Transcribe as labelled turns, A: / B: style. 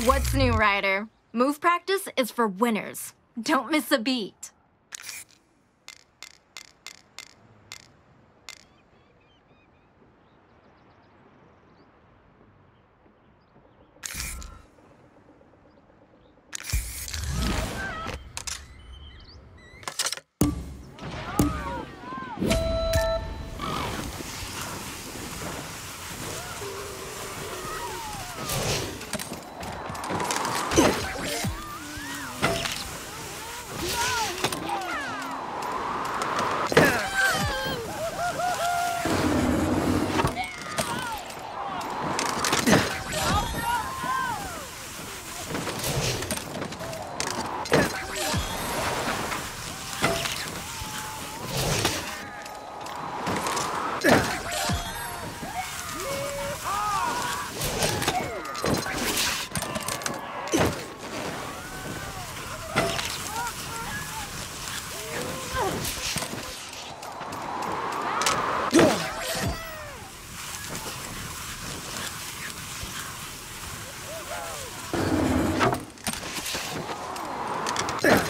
A: Relax, new Ryder? Move practice is for winners. Don't miss a beat. What the?